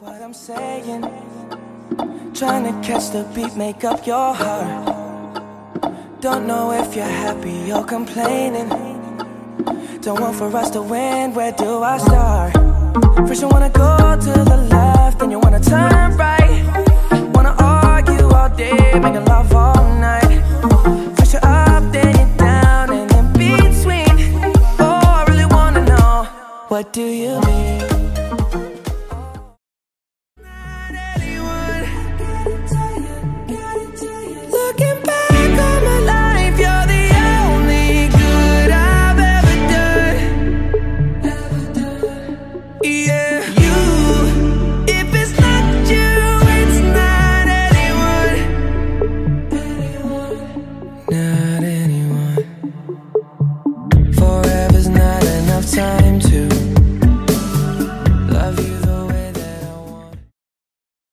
what I'm saying. Trying to catch the beat, make up your heart. Don't know if you're happy or complaining. Don't want for us to win, where do I start? First, you wanna go to the left, then you wanna turn right. Wanna argue all day, making love all night. First, you're up, then you're down, and in between. Oh, I really wanna know, what do you mean?